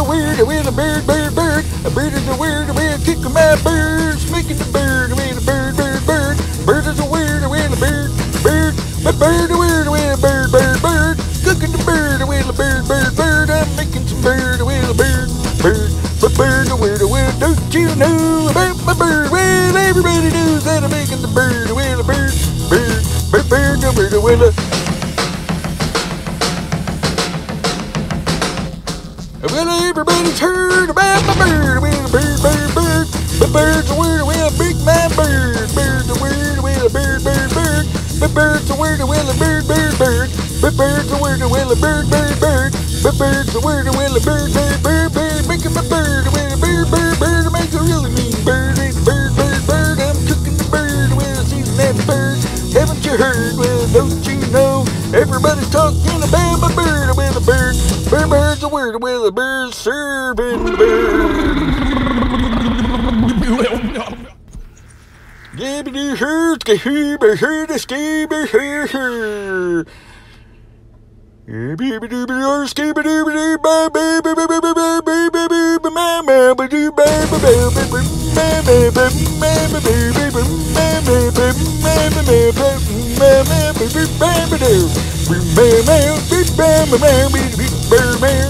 a weird with a bird, bird, bird. A bird is a weird with kicking my birds, making the bird with a bird, bird, bird. Bird is a weird with a bird, bird. A bird a weird a bird, bird, bird. Cooking the bird with a bird, bird, bird. I'm making some bird with a bird, bird. But bird a weird with don't you know about my bird? Well, everybody knows that I'm making the bird with a bird, bird, bird, bird, a bird with a. Well, everybody's heard about my bird a bird, bird, bird. The bird's a word a big man bird. Bird's a word a bird, bird, bird. The bird's a word with a bird, bird, bird. The bird's a word with a bird, bird, bird. The bird's a word with a bird, bird, bird, bird. Making my bird with a bird, bird, bird. Makes a really mean bird. It's bird, bird, bird. I'm cooking the bird a season bird. Haven't you heard? Well, don't you know? Everybody's talking about my bird. Bird's word with a bird serving bird. Gibbity hurt, gehuber, hurt, skibber, her, her. Well,